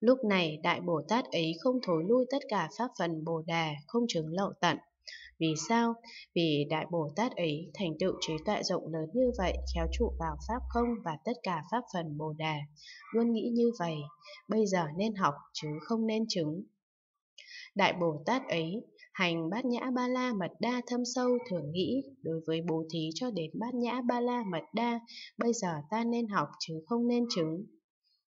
Lúc này Đại Bồ Tát ấy không thối lui tất cả pháp phần Bồ Đề, không chứng lậu tận. Vì sao? Vì Đại Bồ Tát ấy thành tựu trí tuệ rộng lớn như vậy, khéo trụ vào Pháp không và tất cả Pháp phần Bồ Đề. Luôn nghĩ như vậy, bây giờ nên học chứ không nên chứng. Đại Bồ Tát ấy hành bát nhã ba la mật đa thâm sâu thường nghĩ đối với bố thí cho đến bát nhã ba la mật đa bây giờ ta nên học chứ không nên chứng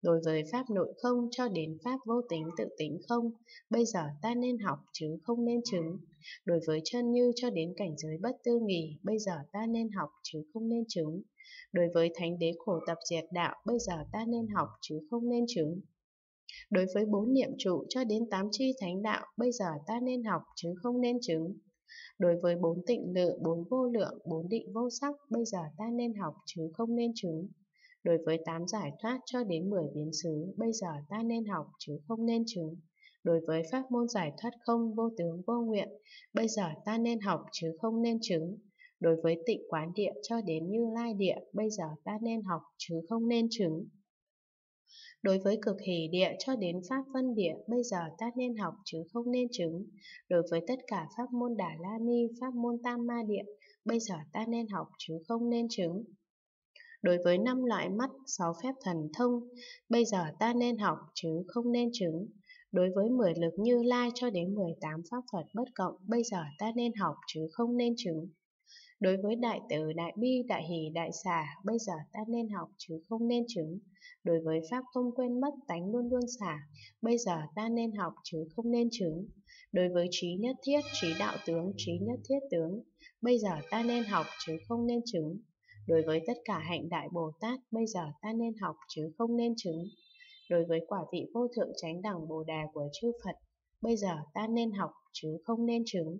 Đối với Pháp nội không cho đến Pháp vô tính tự tính không, bây giờ ta nên học chứ không nên chứng. Đối với chân như cho đến cảnh giới bất tư nghỉ, bây giờ ta nên học chứ không nên chứng. Đối với thánh đế khổ tập diệt đạo, bây giờ ta nên học chứ không nên chứng. Đối với bốn niệm trụ cho đến tám chi thánh đạo, bây giờ ta nên học chứ không nên chứng. Đối với bốn tịnh lự, bốn vô lượng, bốn định vô sắc, bây giờ ta nên học chứ không nên chứng. Đối với tám giải thoát cho đến 10 biến xứ, bây giờ ta nên học chứ không nên chứng. Đối với pháp môn giải thoát không vô tướng vô nguyện, bây giờ ta nên học chứ không nên chứng. Đối với tịnh quán địa cho đến như lai địa, bây giờ ta nên học chứ không nên chứng. Đối với cực hỷ địa cho đến pháp vân địa, bây giờ ta nên học chứ không nên chứng. Đối với tất cả pháp môn Đà La Ni, pháp môn Tam Ma địa, bây giờ ta nên học chứ không nên chứng. Đối với năm loại mắt, sáu phép thần thông, bây giờ ta nên học chứ không nên chứng. Đối với 10 lực như lai cho đến 18 pháp Phật bất cộng, bây giờ ta nên học chứ không nên chứng. Đối với đại từ, đại bi, đại hỷ, đại xả, bây giờ ta nên học chứ không nên chứng. Đối với pháp không quên mất, tánh luôn luôn xả, bây giờ ta nên học chứ không nên chứng. Đối với trí nhất thiết, trí đạo tướng, trí nhất thiết tướng, bây giờ ta nên học chứ không nên chứng. Đối với tất cả hạnh đại Bồ Tát, bây giờ ta nên học chứ không nên chứng. Đối với quả vị vô thượng chánh đẳng Bồ Đà của chư Phật, bây giờ ta nên học chứ không nên chứng.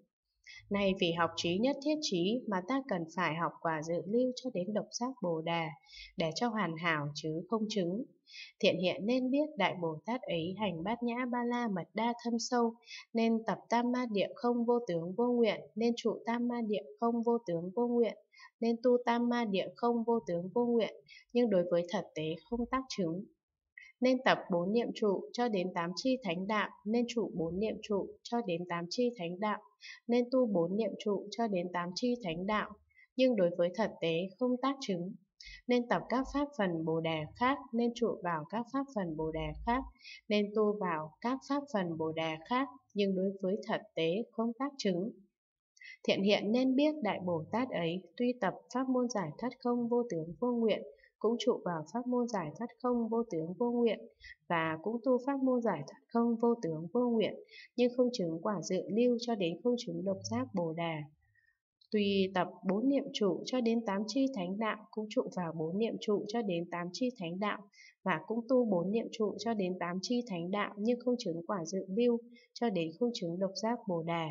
Này vì học trí nhất thiết trí mà ta cần phải học quả dự lưu cho đến độc giác Bồ Đà, để cho hoàn hảo chứ không chứng. Thiện hiện nên biết Đại Bồ Tát ấy hành bát nhã ba la mật đa thâm sâu, nên tập tam ma địa không vô tướng vô nguyện, nên trụ tam ma địa không vô tướng vô nguyện, nên tu tam ma địa không vô tướng vô nguyện, nhưng đối với thật tế không tác chứng. Nên tập bốn niệm trụ cho đến tám chi thánh đạo, nên trụ bốn niệm trụ cho đến tám chi thánh đạo, nên tu bốn niệm trụ cho đến tám chi thánh đạo, nhưng đối với thật tế không tác chứng. Nên tập các pháp phần Bồ Đề khác, nên trụ vào các pháp phần Bồ Đề khác, nên tu vào các pháp phần Bồ Đề khác, nhưng đối với thật tế không tác chứng. Thiện hiện nên biết Đại Bồ Tát ấy tuy tập pháp môn giải thoát không vô tướng vô nguyện, cũng trụ vào pháp môn giải thoát không vô tướng vô nguyện và cũng tu pháp môn giải thoát không vô tướng vô nguyện, nhưng không chứng quả dự lưu cho đến không chứng độc giác Bồ Đà. Tùy tập bốn niệm trụ cho đến tám chi thánh đạo, cũng trụ vào bốn niệm trụ cho đến tám chi thánh đạo, và cũng tu bốn niệm trụ cho đến tám chi thánh đạo nhưng không chứng quả dự lưu cho đến không chứng độc giác Bồ Đà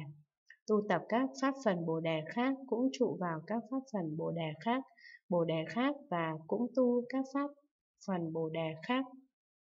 tu tập các pháp phần Bồ đề khác cũng trụ vào các pháp phần Bồ đề khác, Bồ đề khác và cũng tu các pháp phần Bồ đề khác.